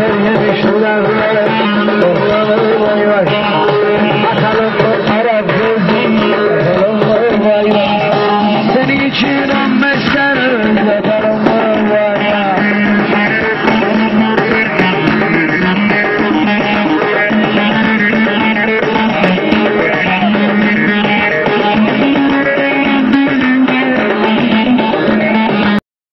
Sevmemiş dudaklar